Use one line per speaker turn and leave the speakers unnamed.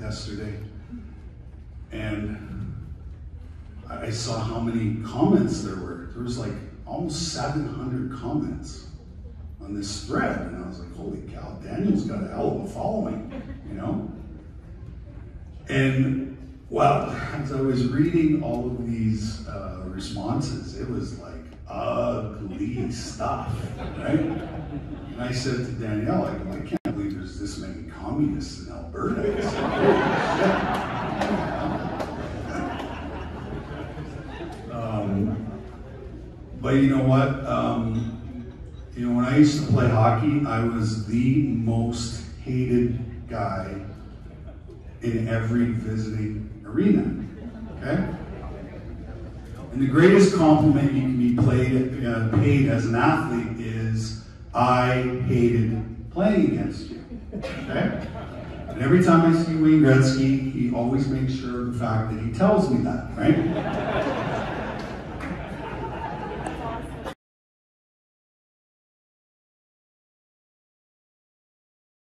yesterday, and I saw how many comments there were. There was like almost 700 comments on this thread, and I was like, holy cow, Danielle's got a hell of a following, you know? And well, as I was reading all of these uh, responses, it was like ugly stuff, right? And I said to Danielle, I can't many communists in Alberta. Um, but you know what? Um, you know, when I used to play hockey, I was the most hated guy in every visiting arena. Okay? And the greatest compliment you can be played, uh, paid as an athlete is, I hated playing against you. Okay? And every time I see Wayne Gretzky, he always makes sure of the fact that he tells me that, right?